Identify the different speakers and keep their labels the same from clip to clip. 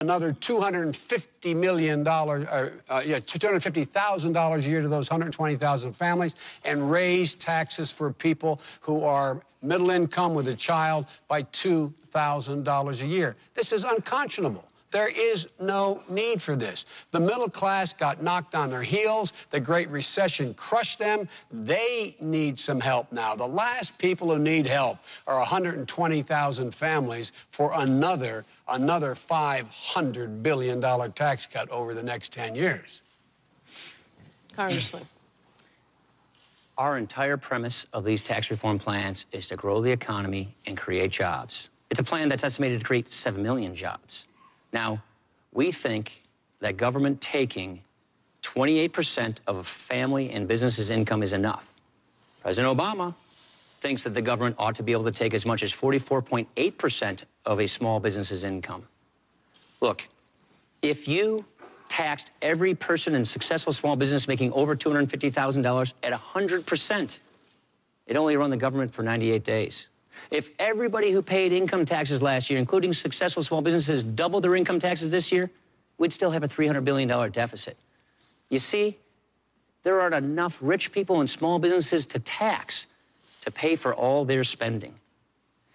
Speaker 1: another $250 million, uh, uh, yeah, $250,000 a year to those 120,000 families and raise taxes for people who are middle income with a child by $2,000 a year. This is unconscionable. There is no need for this. The middle class got knocked on their heels. The Great Recession crushed them. They need some help now. The last people who need help are 120,000 families for another another $500 billion tax cut over the next 10 years.
Speaker 2: Congressman.
Speaker 3: Our entire premise of these tax reform plans is to grow the economy and create jobs. It's a plan that's estimated to create 7 million jobs. Now, we think that government taking 28% of a family and business's income is enough. President Obama thinks that the government ought to be able to take as much as 44.8% of a small business's income. Look, if you taxed every person in successful small business making over $250,000 at 100%, it only run the government for 98 days. If everybody who paid income taxes last year, including successful small businesses, doubled their income taxes this year, we'd still have a $300 billion deficit. You see, there aren't enough rich people and small businesses to tax to pay for all their spending.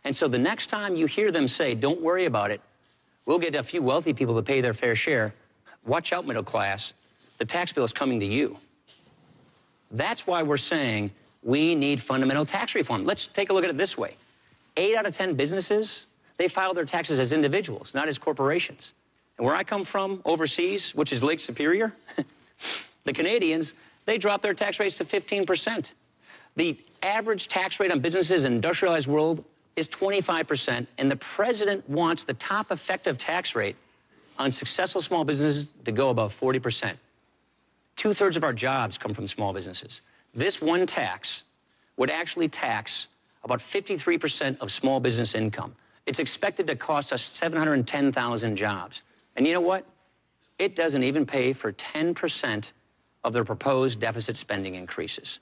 Speaker 3: And so the next time you hear them say, don't worry about it, we'll get a few wealthy people to pay their fair share, watch out, middle class, the tax bill is coming to you. That's why we're saying we need fundamental tax reform. Let's take a look at it this way. Eight out of 10 businesses, they file their taxes as individuals, not as corporations. And where I come from overseas, which is Lake Superior, the Canadians, they drop their tax rates to 15%. The average tax rate on businesses in the industrialized world is 25%, and the president wants the top effective tax rate on successful small businesses to go above 40%. Two thirds of our jobs come from small businesses. This one tax would actually tax about 53% of small business income. It's expected to cost us 710,000 jobs. And you know what? It doesn't even pay for 10% of their proposed deficit spending increases.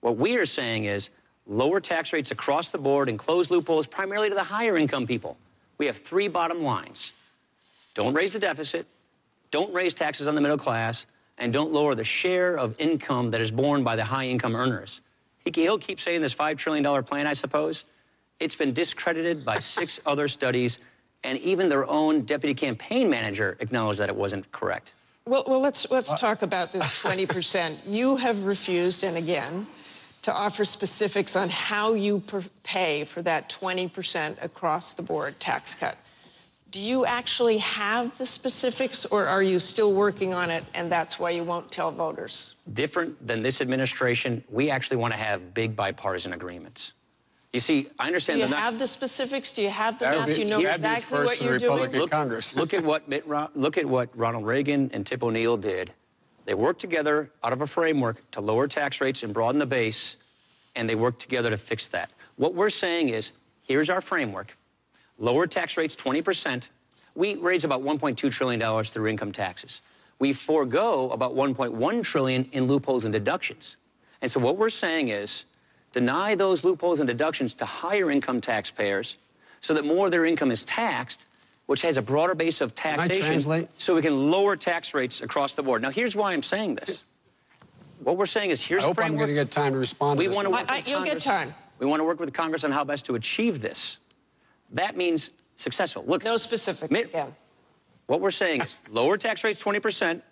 Speaker 3: What we are saying is lower tax rates across the board and close loopholes primarily to the higher income people. We have three bottom lines. Don't raise the deficit, don't raise taxes on the middle class, and don't lower the share of income that is borne by the high income earners. He'll keep saying this $5 trillion plan, I suppose. It's been discredited by six other studies, and even their own deputy campaign manager acknowledged that it wasn't correct.
Speaker 2: Well, well let's, let's uh, talk about this 20%. you have refused, and again, to offer specifics on how you pay for that 20% across the board tax cut. Do you actually have the specifics, or are you still working on it and that's why you won't tell voters?
Speaker 3: Different than this administration, we actually want to have big bipartisan agreements. You see, I understand.
Speaker 2: Do you have
Speaker 3: not...
Speaker 2: the specifics? Do you have the math? Do you know exactly what you're
Speaker 1: Republican
Speaker 2: doing?
Speaker 1: Look, Congress.
Speaker 3: look at what Mitt, look at what Ronald Reagan and Tip O'Neill did they worked together out of a framework to lower tax rates and broaden the base, and they worked together to fix that. What we're saying is here's our framework lower tax rates 20%. We raise about $1.2 trillion through income taxes. We forego about 1.1 trillion in loopholes and deductions. And so what we're saying is deny those loopholes and deductions to higher income taxpayers so that more of their income is taxed which has a broader base of taxation, so we can lower tax rates across the board. Now, here's why I'm saying this. What we're saying is here's
Speaker 1: I hope I'm going to get time to respond
Speaker 2: we
Speaker 1: to this.
Speaker 2: Want to work I, I, you'll get time.
Speaker 3: We want to work with Congress on how best to achieve this. That means successful. Look,
Speaker 2: no specifics again.
Speaker 3: What we're saying is lower tax rates 20%,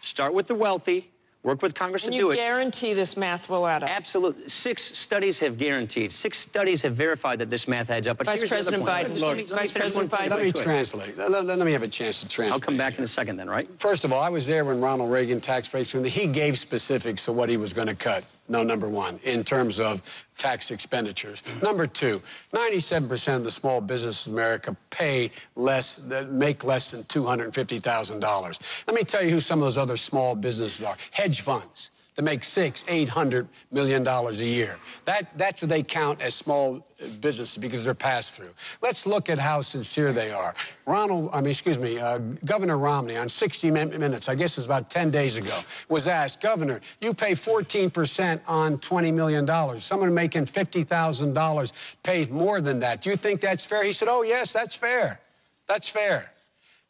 Speaker 3: start with the wealthy, Work with Congress
Speaker 2: and
Speaker 3: to do
Speaker 2: it. you guarantee this math will add up?
Speaker 3: Absolutely. Six studies have guaranteed. Six studies have verified that this math adds up.
Speaker 2: But Vice President Biden.
Speaker 1: Look,
Speaker 2: Vice President Biden.
Speaker 1: Let me translate. Let, let, me have a chance to translate.
Speaker 3: I'll come back in a second then, right?
Speaker 1: First of all, I was there when Ronald Reagan tax rates went. He gave specifics of what he was going to cut. No, number one, in terms of tax expenditures. Number two, 97% of the small businesses in America pay less, make less than $250,000. Let me tell you who some of those other small businesses are. Hedge funds that make six, eight hundred million dollars a year. That that's they count as small businesses because they're pass through. Let's look at how sincere they are. Ronald, I mean, excuse me, uh, Governor Romney on 60 Minutes, I guess it was about 10 days ago, was asked, Governor, you pay 14% on $20 million. Someone making $50,000 pays more than that. Do you think that's fair? He said, Oh, yes, that's fair. That's fair.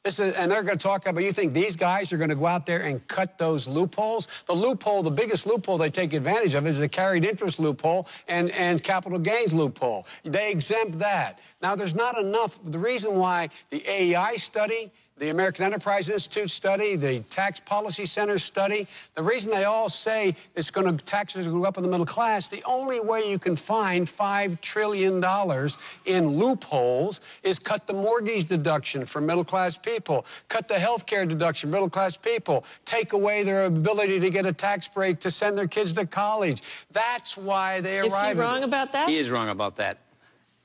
Speaker 1: Is, and they're going to talk about, you think these guys are going to go out there and cut those loopholes? The loophole, the biggest loophole they take advantage of is the carried interest loophole and, and capital gains loophole. They exempt that. Now, there's not enough. The reason why the AEI study the American Enterprise Institute study, the Tax Policy Center study. The reason they all say it's going to taxes go up in the middle class, the only way you can find $5 trillion in loopholes is cut the mortgage deduction for middle class people, cut the health care deduction for middle class people, take away their ability to get a tax break to send their kids to college. That's why they
Speaker 2: arrive.
Speaker 1: Is
Speaker 2: he wrong about that?
Speaker 3: He is wrong about that.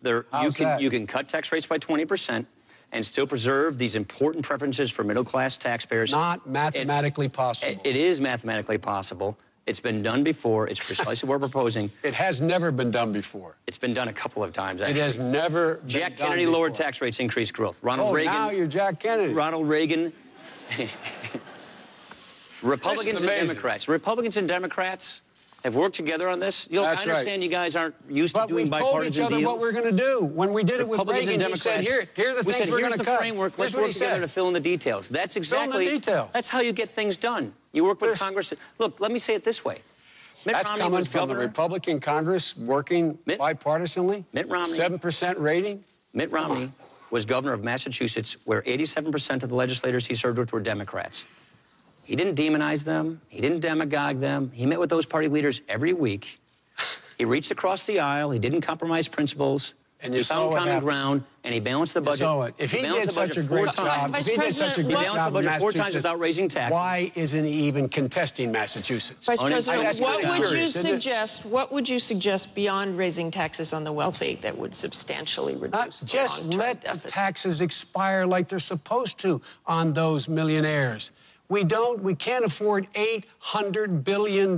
Speaker 3: There, you can
Speaker 1: that?
Speaker 3: you can cut tax rates by 20 percent and still preserve these important preferences for middle class taxpayers.
Speaker 1: Not mathematically
Speaker 3: it,
Speaker 1: possible.
Speaker 3: It is mathematically possible. It's been done before. It's precisely what we're proposing.
Speaker 1: It has never been done before.
Speaker 3: It's been done a couple of times. Actually.
Speaker 1: It has never.
Speaker 3: Jack Kennedy lowered tax rates, increased growth. Ronald
Speaker 1: oh,
Speaker 3: Reagan.
Speaker 1: now you're Jack Kennedy.
Speaker 3: Ronald Reagan. Republicans and Democrats. Republicans and Democrats have worked together on this. You know, I understand
Speaker 1: right.
Speaker 3: you guys aren't used
Speaker 1: but
Speaker 3: to doing bipartisan
Speaker 1: we've
Speaker 3: bipartisan
Speaker 1: told each other
Speaker 3: deals.
Speaker 1: what we're going to do. When we did it with Reagan,
Speaker 3: and
Speaker 1: he said,
Speaker 3: Democrats.
Speaker 1: here, here are the
Speaker 3: we
Speaker 1: things
Speaker 3: said,
Speaker 1: we're going to cut.
Speaker 3: framework.
Speaker 1: Here's
Speaker 3: Let's work
Speaker 1: he
Speaker 3: together
Speaker 1: said.
Speaker 3: to fill in the details. That's exactly
Speaker 1: Fill in the details.
Speaker 3: That's how you get things done. You work with
Speaker 1: There's-
Speaker 3: Congress. Look, let me say it this way. Mitt
Speaker 1: That's
Speaker 3: Romney
Speaker 1: coming
Speaker 3: was
Speaker 1: from
Speaker 3: governor.
Speaker 1: the Republican Congress working
Speaker 3: Mitt-
Speaker 1: bipartisanly.
Speaker 3: Mitt Romney.
Speaker 1: 7% rating.
Speaker 3: Mitt Romney was governor of Massachusetts, where 87% of the legislators he served with were Democrats. He didn't demonize them. He didn't demagogue them. He met with those party leaders every week. He reached across the aisle. He didn't compromise principles.
Speaker 1: And you
Speaker 3: he
Speaker 1: saw
Speaker 3: found
Speaker 1: what
Speaker 3: common
Speaker 1: happened.
Speaker 3: ground, and he balanced the budget.
Speaker 1: So if he,
Speaker 3: balanced
Speaker 1: did such a
Speaker 3: four
Speaker 1: great
Speaker 3: times.
Speaker 1: job,
Speaker 2: Vice
Speaker 1: if he did such a great
Speaker 2: what-
Speaker 3: He balanced the budget four times without raising taxes.
Speaker 1: why isn't he even contesting Massachusetts?
Speaker 2: Vice
Speaker 3: Unin-
Speaker 2: President,
Speaker 3: That's
Speaker 2: what would you
Speaker 1: curious, isn't
Speaker 2: suggest? What would you suggest beyond raising taxes on the wealthy that would substantially reduce
Speaker 1: Not
Speaker 2: the
Speaker 1: just let
Speaker 2: deficit?
Speaker 1: taxes expire like they're supposed to on those millionaires. We don't, we can't afford $800 billion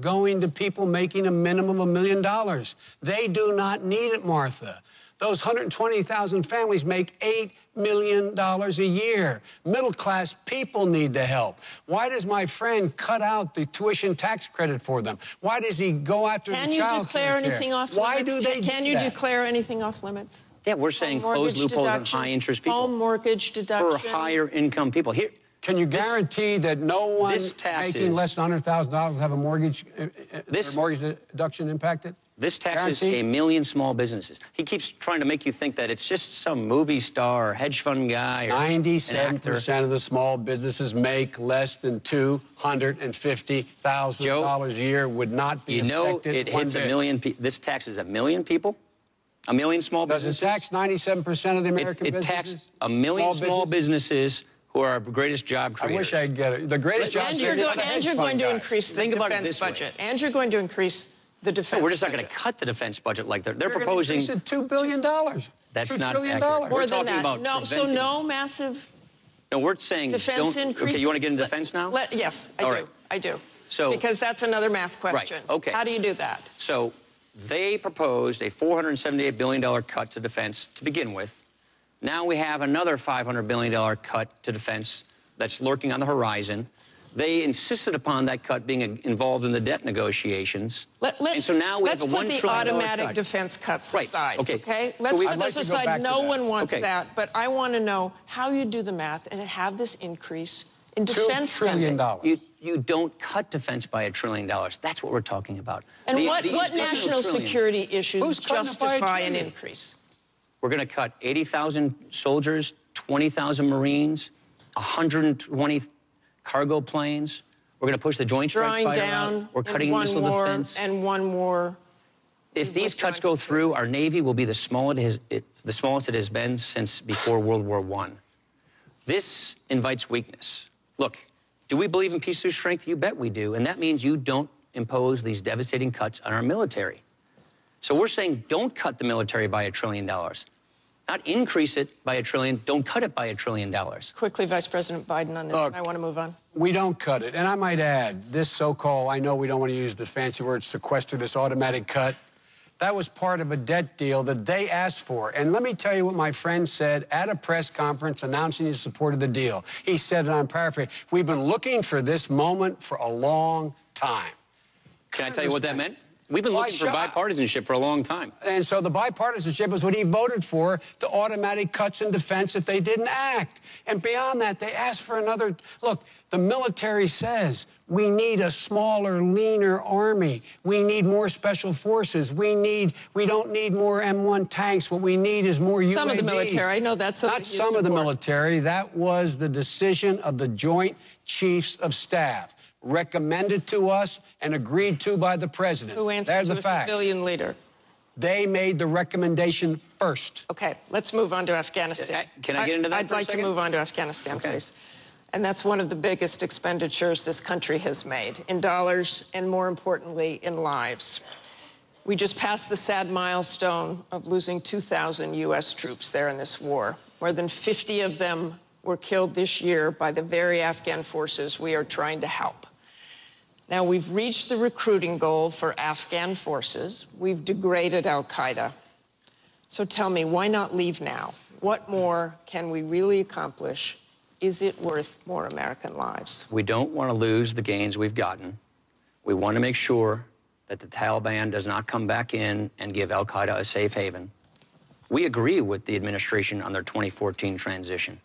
Speaker 1: going to people making a minimum of a million dollars. They do not need it, Martha. Those 120,000 families make $8 million a year. Middle class people need the help. Why does my friend cut out the tuition tax credit for them? Why does he go after
Speaker 2: Can
Speaker 1: the child Can
Speaker 2: you
Speaker 1: child
Speaker 2: declare
Speaker 1: care?
Speaker 2: anything off
Speaker 1: Why
Speaker 2: limits?
Speaker 1: do they
Speaker 2: Can
Speaker 1: do
Speaker 2: you
Speaker 1: that?
Speaker 2: declare anything off limits?
Speaker 3: Yeah, we're saying
Speaker 2: closed
Speaker 3: loopholes on high interest people.
Speaker 2: Home mortgage deduction.
Speaker 3: for higher income people. Here,
Speaker 1: Can you
Speaker 3: This-
Speaker 1: guarantee that no one
Speaker 3: this
Speaker 1: making less than $100,000 have a mortgage, uh, uh,
Speaker 3: This-
Speaker 1: mortgage deduction impacted?
Speaker 3: this taxes
Speaker 1: Guarantee?
Speaker 3: a million small businesses. He keeps trying to make you think that it's just some movie star or hedge fund guy or actor.
Speaker 1: 97% of the small businesses make less than $250,000 a year would not be
Speaker 3: You know it hits a million. Pe- this taxes a million people, a million small
Speaker 1: Does it
Speaker 3: businesses.
Speaker 1: tax 97% of the
Speaker 3: It-
Speaker 1: American
Speaker 3: it,
Speaker 1: businesses?
Speaker 3: taxed a million small,
Speaker 1: business?
Speaker 3: businesses who are our greatest job creators.
Speaker 1: I wish I could get it. The greatest job
Speaker 2: And you're,
Speaker 1: creators
Speaker 2: go- and you're
Speaker 1: fund
Speaker 2: going to
Speaker 1: guys.
Speaker 2: increase the
Speaker 3: Think about it
Speaker 2: defense
Speaker 3: this way.
Speaker 2: budget. And you're going to increase the defense
Speaker 3: No, we're just not going to cut the defense budget like they're. They're
Speaker 1: You're
Speaker 3: proposing.
Speaker 1: increase it $2 billion.
Speaker 3: That's
Speaker 1: 2
Speaker 3: not
Speaker 1: trillion
Speaker 3: accurate.
Speaker 1: dollars.
Speaker 2: More
Speaker 3: We're
Speaker 2: than
Speaker 3: talking
Speaker 2: that.
Speaker 3: about
Speaker 2: no, so no massive
Speaker 3: No, we're saying
Speaker 2: defense
Speaker 3: don't.
Speaker 2: increase.
Speaker 3: Okay, you want to get into
Speaker 2: Let-
Speaker 3: defense now?
Speaker 2: let- yes, I
Speaker 3: All
Speaker 2: do.
Speaker 3: right.
Speaker 2: I do.
Speaker 3: So-
Speaker 2: because that's another math question. Right.
Speaker 3: okay.
Speaker 2: How do you do that?
Speaker 3: So they proposed a $478 billion cut to defense to begin with. Now we have another $500 billion cut to defense that's lurking on the horizon. They insisted upon that cut being involved in the debt negotiations.
Speaker 2: Let, let,
Speaker 3: and so now we
Speaker 2: let's
Speaker 3: have a
Speaker 2: put
Speaker 3: $1
Speaker 2: the automatic
Speaker 3: cut.
Speaker 2: defense cuts
Speaker 3: Right,
Speaker 2: aside.
Speaker 3: okay. So
Speaker 2: Let's
Speaker 3: we-
Speaker 2: put
Speaker 1: like
Speaker 2: this
Speaker 1: to go back
Speaker 2: aside.
Speaker 1: to
Speaker 2: No
Speaker 1: that.
Speaker 2: one wants
Speaker 3: Okay.
Speaker 2: that, but I want to know how you do the math and have this increase in
Speaker 1: $2
Speaker 2: defense
Speaker 1: trillion.
Speaker 2: spending.
Speaker 3: You, you don't cut defense by a trillion dollars. That's what we're talking about.
Speaker 2: And
Speaker 3: The-
Speaker 2: what,
Speaker 3: the
Speaker 2: what national
Speaker 3: trillion-
Speaker 2: security issues
Speaker 1: Who's cutting it by a
Speaker 2: justify an increase?
Speaker 3: We're going to cut 80,000 soldiers, 20,000 Marines, 120 cargo planes. We're going to push the Joint Strike Fighter
Speaker 2: down
Speaker 3: out. We're cutting missile
Speaker 2: more
Speaker 3: defense.
Speaker 2: and one more.
Speaker 3: if these cuts go through, our Navy will be the smallest it has, it, the smallest it has been since before World War I. This invites weakness. Look, do we believe in peace through strength? You bet we do. And that means you don't impose these devastating cuts on our military. So we're saying don't cut the military by a trillion dollars. Not increase it by a trillion, don't cut it by a trillion dollars.
Speaker 2: Quickly, Vice President Biden on this.
Speaker 1: Look,
Speaker 2: and I want to move on.
Speaker 1: We don't cut it. And I might add, this so called, I know we don't want to use the fancy word sequester, this automatic cut. That was part of a debt deal that they asked for. And let me tell you what my friend said at a press conference announcing his support of the deal. He said, and I'm paraphrasing, we've been looking for this moment for a long time.
Speaker 3: Can I tell you what that meant? We've been
Speaker 1: Why
Speaker 3: looking for bipartisanship for a long time.
Speaker 1: And so the bipartisanship is what he voted for the automatic cuts in defense if they didn't act. And beyond that, they asked for another. Look, the military says we need a smaller, leaner army. We need more special forces. We need. We don't need more M1 tanks. What we need is more UAVs.
Speaker 2: Some of the military. I know that's
Speaker 1: not
Speaker 2: you
Speaker 1: some of the military. That was the decision of the Joint Chiefs of Staff, recommended to us and agreed to by the president.
Speaker 2: Who answered
Speaker 1: They're
Speaker 2: to
Speaker 1: the
Speaker 2: a
Speaker 1: facts.
Speaker 2: civilian leader?
Speaker 1: They made the recommendation first.
Speaker 2: Okay, let's move on to Afghanistan.
Speaker 3: Uh, can I get into that
Speaker 2: I'd
Speaker 3: for a
Speaker 2: like to move on to Afghanistan,
Speaker 3: Okay.
Speaker 2: please. And that's one of the biggest expenditures this country has made in dollars and, more importantly, in lives. We just passed the sad milestone of losing 2,000 U.S. troops there in this war. More than 50 of them were killed this year by the very Afghan forces we are trying to help. Now, we've reached the recruiting goal for Afghan forces. We've degraded Al Qaeda. So tell me, why not leave now? What more can we really accomplish? Is it worth more American lives?
Speaker 3: We don't want to lose the gains we've gotten. We want to make sure that the Taliban does not come back in and give Al Qaeda a safe haven. We agree with the administration on their 2014 transition.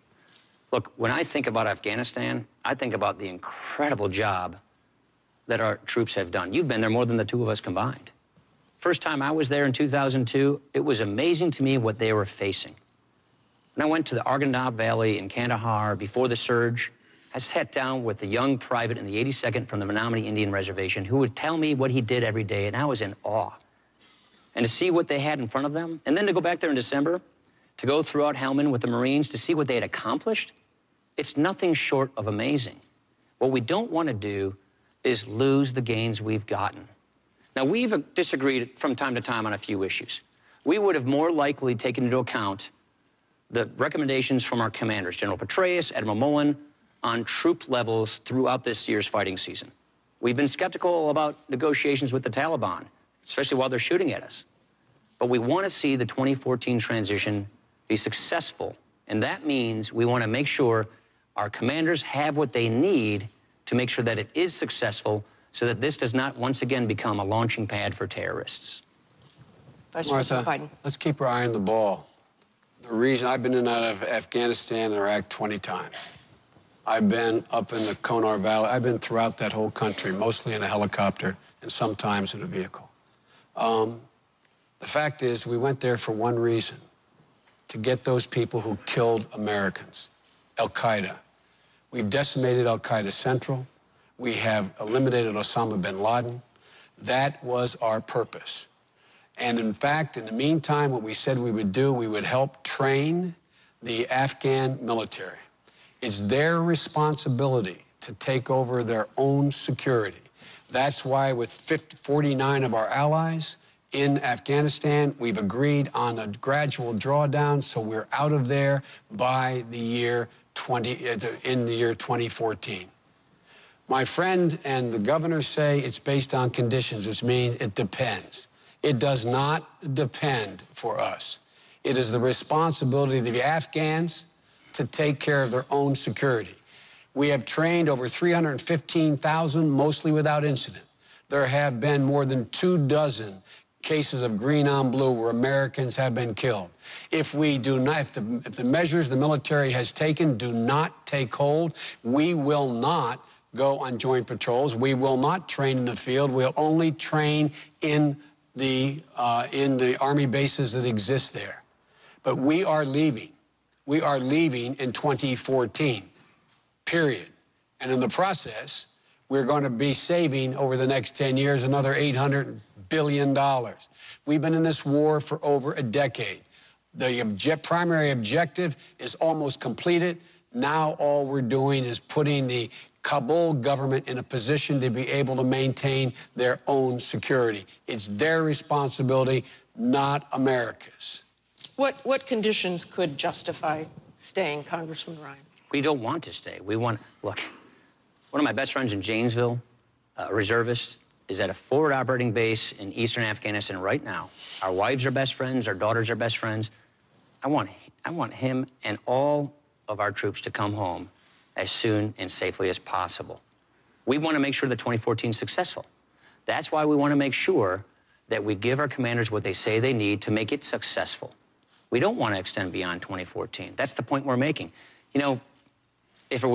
Speaker 3: Look, when I think about Afghanistan, I think about the incredible job that our troops have done. You've been there more than the two of us combined. First time I was there in 2002, it was amazing to me what they were facing. When I went to the Arghandab Valley in Kandahar before the surge, I sat down with a young private in the 82nd from the Menominee Indian Reservation who would tell me what he did every day, and I was in awe. And to see what they had in front of them, and then to go back there in December, to go throughout Helmand with the Marines to see what they had accomplished, it's nothing short of amazing. What we don't want to do is lose the gains we've gotten. Now, we've disagreed from time to time on a few issues. We would have more likely taken into account the recommendations from our commanders, General Petraeus, Admiral Mullen, on troop levels throughout this year's fighting season. We've been skeptical about negotiations with the Taliban, especially while they're shooting at us. But we want to see the 2014 transition be successful. And that means we want to make sure our commanders have what they need to make sure that it is successful so that this does not once again become a launching pad for terrorists.
Speaker 2: Vice
Speaker 1: Martha,
Speaker 2: President Biden.
Speaker 1: let's keep our eye on the ball. The reason I've been in and out of Afghanistan and Iraq 20 times. I've been up in the Konar Valley. I've been throughout that whole country, mostly in a helicopter and sometimes in a vehicle. Um, the fact is, we went there for one reason to get those people who killed Americans, Al Qaeda. We've decimated Al Qaeda Central. We have eliminated Osama bin Laden. That was our purpose. And in fact, in the meantime, what we said we would do, we would help train the Afghan military. It's their responsibility to take over their own security. That's why, with 50, 49 of our allies in Afghanistan, we've agreed on a gradual drawdown, so we're out of there by the year 20, uh, in the year 2014. My friend and the governor say it's based on conditions, which means it depends. It does not depend for us. It is the responsibility of the Afghans to take care of their own security. We have trained over 315,000, mostly without incident. There have been more than two dozen cases of green on blue where Americans have been killed. If we do not, if the, if the measures the military has taken do not take hold, we will not go on joint patrols. We will not train in the field. We'll only train in the uh, in the army bases that exist there. But we are leaving. We are leaving in 2014. Period. And in the process, we're going to be saving over the next 10 years another $800 billion. dollars. We've been in this war for over a decade. The obje- primary objective is almost completed. Now, all we're doing is putting the Kabul government in a position to be able to maintain their own security. It's their responsibility, not America's.
Speaker 2: What, what conditions could justify staying, Congressman Ryan?
Speaker 3: We don't want to stay. We want, look, one of my best friends in Janesville, a reservist, is at a forward operating base in eastern Afghanistan right now. Our wives are best friends, our daughters are best friends. I want, I want him and all of our troops to come home as soon and safely as possible. We want to make sure that 2014 is successful. That's why we want to make sure that we give our commanders what they say they need to make it successful. We don't want to extend beyond 2014. That's the point we're making. You know, if it